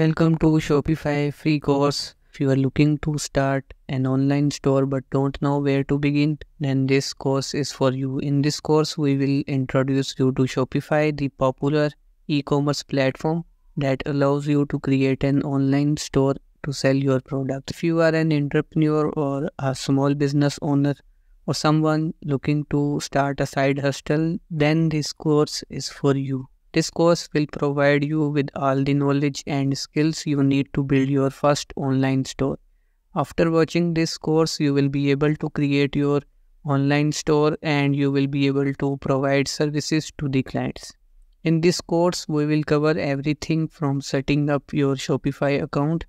Welcome to Shopify free course. If you are looking to start an online store but don't know where to begin, then this course is for you. In this course, we will introduce you to Shopify, the popular e-commerce platform that allows you to create an online store to sell your product. If you are an entrepreneur or a small business owner or someone looking to start a side hustle, then this course is for you. This course will provide you with all the knowledge and skills you need to build your first online store. After watching this course, you will be able to create your online store and you will be able to provide services to the clients. In this course, we will cover everything from setting up your Shopify account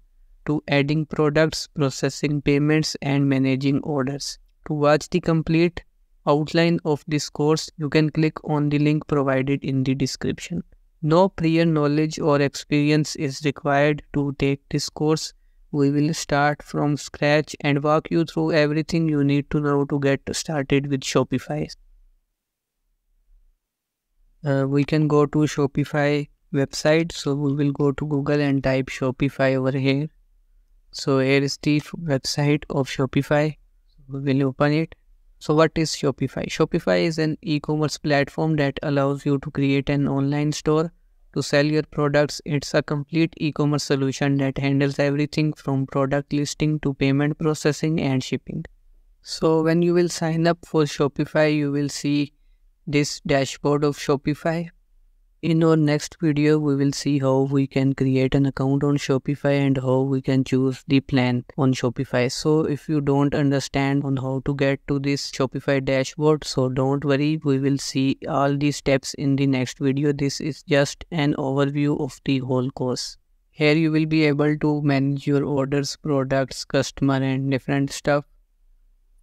to adding products, processing payments, and managing orders. To watch the complete outline of this course, you can click on the link provided in the description. No prior knowledge or experience is required to take this course. We will start from scratch and walk you through everything you need to know to get started with Shopify. Uh, we can go to Shopify website. So we will go to Google and type Shopify over here. So here is the website of Shopify. We will open it so what is Shopify? Shopify is an e-commerce platform that allows you to create an online store to sell your products. It's a complete e-commerce solution that handles everything from product listing to payment processing and shipping. So when you will sign up for Shopify, you will see this dashboard of Shopify in our next video, we will see how we can create an account on Shopify and how we can choose the plan on Shopify. So if you don't understand on how to get to this Shopify dashboard, so don't worry, we will see all these steps in the next video. This is just an overview of the whole course. Here you will be able to manage your orders, products, customer and different stuff.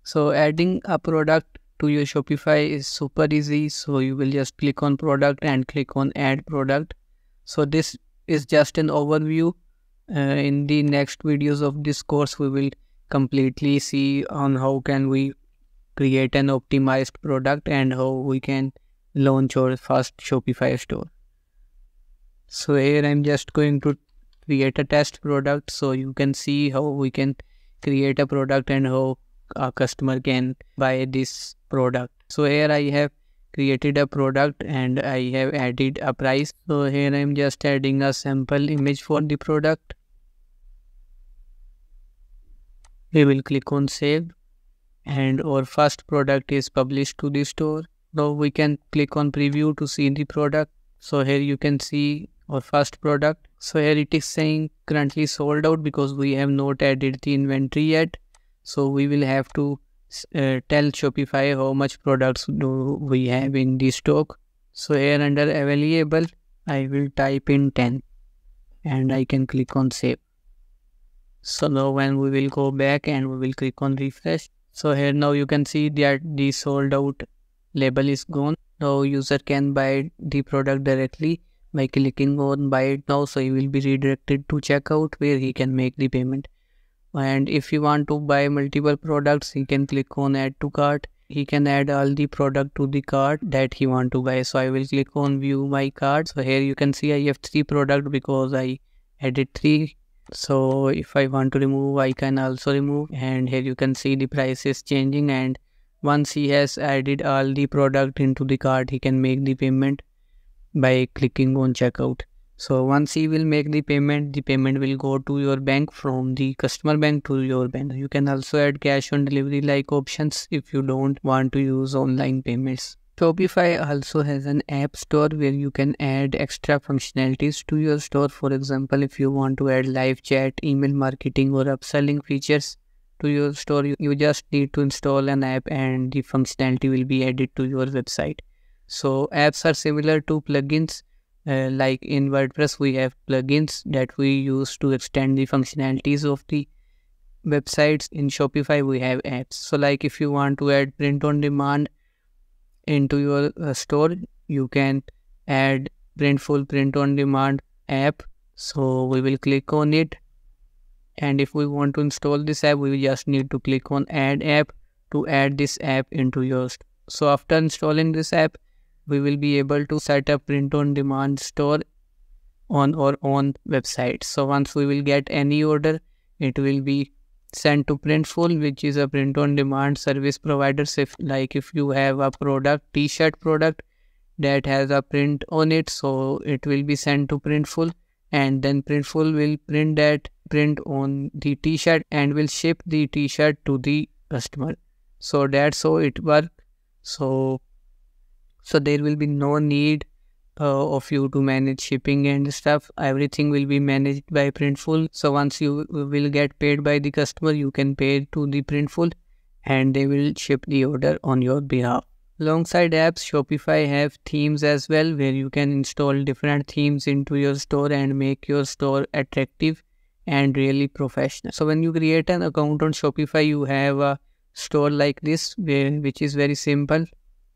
So adding a product to your Shopify is super easy. So you will just click on product and click on add product. So this is just an overview. Uh, in the next videos of this course, we will completely see on how can we create an optimized product and how we can launch our first Shopify store. So here I'm just going to create a test product so you can see how we can create a product and how a customer can buy this product. So here i have created a product and i have added a price. So here i'm just adding a sample image for the product. We will click on save and our first product is published to the store. Now we can click on preview to see the product. So here you can see our first product. So here it is saying currently sold out because we have not added the inventory yet. So we will have to uh, tell Shopify how much products do we have in the stock. So here under available, I will type in 10 and I can click on save. So now when we will go back and we will click on refresh. So here now you can see that the sold out label is gone. Now user can buy the product directly by clicking on buy it now. So he will be redirected to checkout where he can make the payment and if you want to buy multiple products he can click on add to cart. He can add all the product to the cart that he want to buy. So i will click on view my cart. So here you can see i have three product because i added three. So if i want to remove i can also remove. And here you can see the price is changing. And once he has added all the product into the cart he can make the payment by clicking on checkout so once he will make the payment, the payment will go to your bank from the customer bank to your bank. You can also add cash on delivery like options if you don't want to use online payments. Shopify also has an app store where you can add extra functionalities to your store. For example, if you want to add live chat, email marketing or upselling features to your store, you just need to install an app and the functionality will be added to your website. So apps are similar to plugins uh, like in WordPress, we have plugins that we use to extend the functionalities of the websites. In Shopify, we have apps. So, like if you want to add print on demand into your uh, store, you can add Printful print on demand app. So, we will click on it. And if we want to install this app, we just need to click on add app to add this app into your. store. So, after installing this app, we will be able to set up print on demand store on our own website. So once we will get any order, it will be sent to Printful, which is a print on demand service provider. So if, like if you have a product, t-shirt product that has a print on it, so it will be sent to Printful and then Printful will print that print on the t-shirt and will ship the t-shirt to the customer. So that's how it works. So so there will be no need uh, of you to manage shipping and stuff. Everything will be managed by printful. So once you will get paid by the customer you can pay to the printful and they will ship the order on your behalf. Alongside apps shopify have themes as well where you can install different themes into your store and make your store attractive and really professional. So when you create an account on shopify you have a store like this where, which is very simple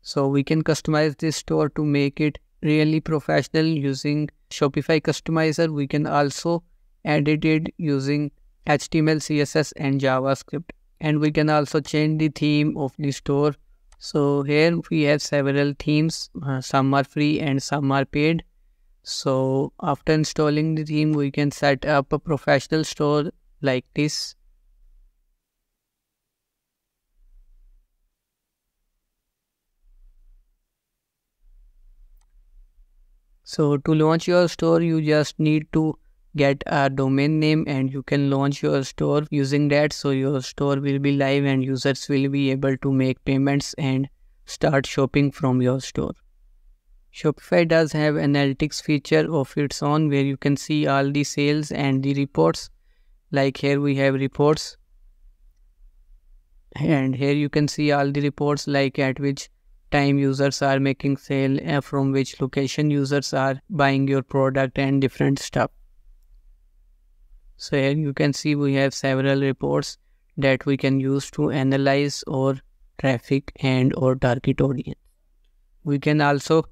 so we can customize this store to make it really professional using Shopify customizer. We can also edit it using HTML, CSS and JavaScript. And we can also change the theme of the store. So here we have several themes. Uh, some are free and some are paid. So after installing the theme, we can set up a professional store like this. So to launch your store, you just need to get a domain name and you can launch your store using that. So your store will be live and users will be able to make payments and start shopping from your store. Shopify does have analytics feature of its own where you can see all the sales and the reports. Like here we have reports and here you can see all the reports like at which time users are making sale uh, from which location users are buying your product and different stuff. So here you can see we have several reports that we can use to analyze our traffic and or target audience. We can also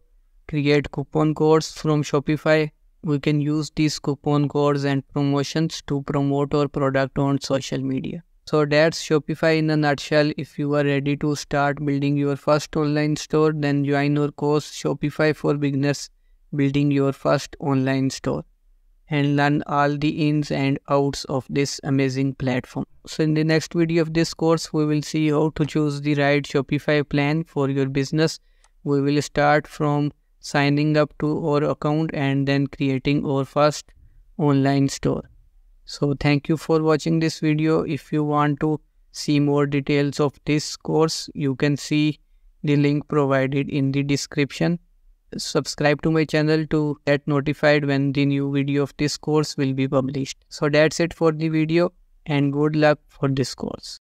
create coupon codes from shopify. We can use these coupon codes and promotions to promote our product on social media so that's Shopify in a nutshell. If you are ready to start building your first online store, then join our course Shopify for Beginners Building Your First Online Store and learn all the ins and outs of this amazing platform. So in the next video of this course, we will see how to choose the right Shopify plan for your business. We will start from signing up to our account and then creating our first online store. So thank you for watching this video. If you want to see more details of this course, you can see the link provided in the description. Subscribe to my channel to get notified when the new video of this course will be published. So that's it for the video and good luck for this course.